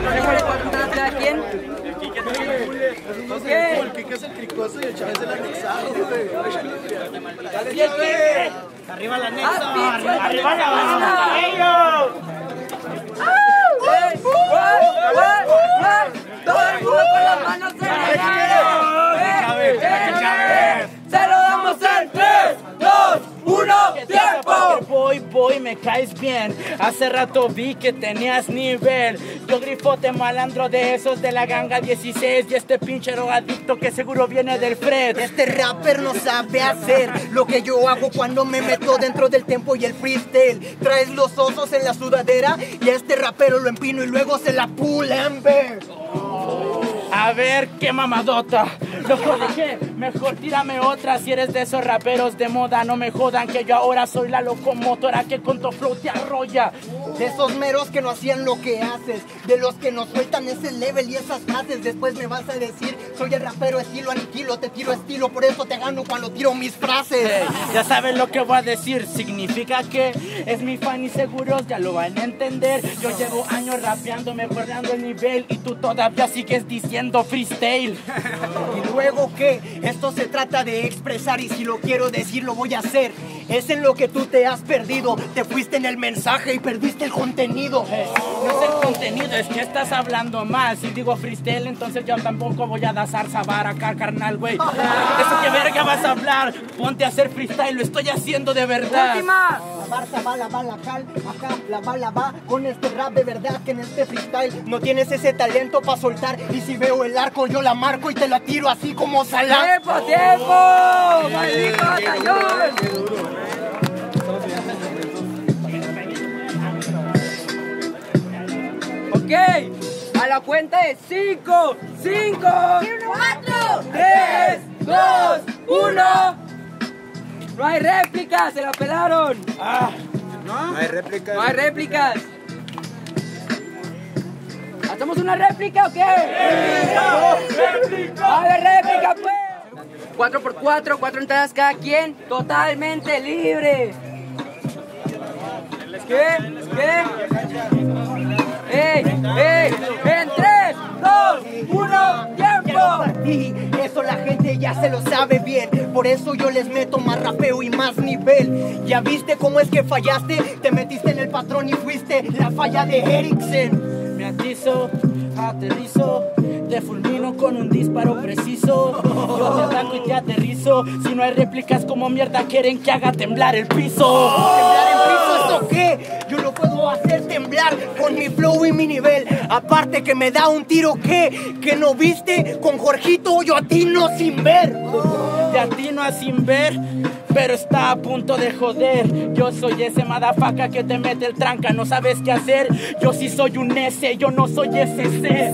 ¿Contrata quién? El el y el es el ¡Arriba la anexo! ¡Arriba la banda! Voy, voy, me caes bien. Hace rato vi que tenías nivel. Yo grifote malandro de esos de la ganga 16 y este pinche drogadicto que seguro viene del Fred. Este rapper no sabe hacer lo que yo hago cuando me meto dentro del tempo y el freestyle. Traes los osos en la sudadera y a este rapero lo empino y luego se la pulen, ve. A ver qué mamadota. Mejor de qué, mejor tírame otra. Si eres de esos raperos de moda, no me jodan que yo ahora soy la locomotora que con tu flow te arrolla. De esos meros que no hacían lo que haces, de los que nos sueltan ese level y esas frases. Después me vas a decir, soy el rapero estilo aniquilo, te tiro estilo, por eso te gano cuando tiro mis frases. Ya saben lo que voy a decir, significa que es mi fan y seguros ya lo van a entender. Yo llevo años rapeando, mejorando el nivel y tú todavía sigues diciendo freestyle. Luego que esto se trata de expresar y si lo quiero decir lo voy a hacer. Es en lo que tú te has perdido. Te fuiste en el mensaje y perdiste el contenido. No es el contenido, es que estás hablando mal. Si digo freestyle, entonces yo tampoco voy a dar zabar acá, carnal, güey. Eso que verga vas a hablar. Ponte a hacer freestyle, lo estoy haciendo de verdad. ¡Última! La Barça va, la va, la cal, acá la va, la va Con este rap de verdad que en este freestyle No tienes ese talento para soltar Y si veo el arco yo la marco y te la tiro así como Salah ¡Tiempo, tiempo! ¡Maldito batallón! La cuenta de 5, 5, 4, 3, 2, 1. No hay réplicas, se la pelaron. No hay réplica. No hay réplicas. ¿Hacemos una réplica o qué? ¡Réplica! ¡A ver, réplica, pues! 4 por 4 cuatro entradas cada quien, totalmente libre. ¿Qué? ¿Qué? Bien. Por eso yo les meto más rapeo y más nivel. ¿Ya viste cómo es que fallaste? Te metiste en el patrón y fuiste la falla de Eriksen. Me atizo, aterrizo, te fulmino con un disparo preciso. Yo te ataco y te aterrizo. Si no hay réplicas, como mierda quieren que haga temblar el piso? ¿Temblar en piso eso qué? Yo lo puedo hacer temblar con mi flow y mi nivel Aparte que me da un tiro que Que no viste con Jorgito yo a ti no sin ver Te atino a sin ver, pero está a punto de joder. Yo soy ese madafaca que te mete el tranca, no sabes qué hacer. Yo sí soy un S, yo no soy. Ese,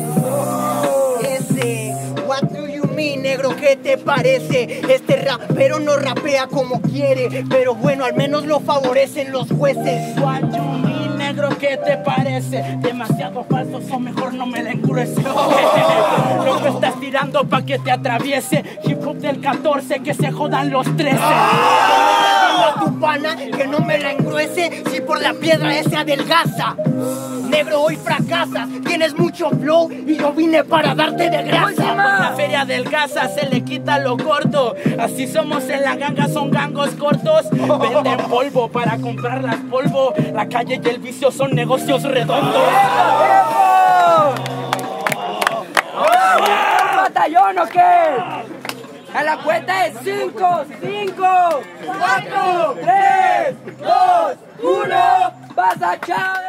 ¿Qué te parece? Este rapero no rapea como quiere, pero bueno, al menos lo favorecen los jueces. What you mean, negro, ¿qué te parece? Demasiado falso, o mejor no me la engruese. Lo que estás tirando pa' que te atraviese. Hip hop del 14, que se jodan los 13. Tu pana que no me la engruese si por la piedra ese adelgaza. Negro, hoy fracasas, tienes mucho flow y yo vine para darte de grasa. La feria del Gaza se le quita lo gordo. Así somos en la ganga, son gangos cortos. Venden polvo para comprar las polvo. La calle y el vicio son negocios redondos. batallón o qué? A la cuenta de 5, 5, 4, 3, 2, 1. ¡Pasa Chávez!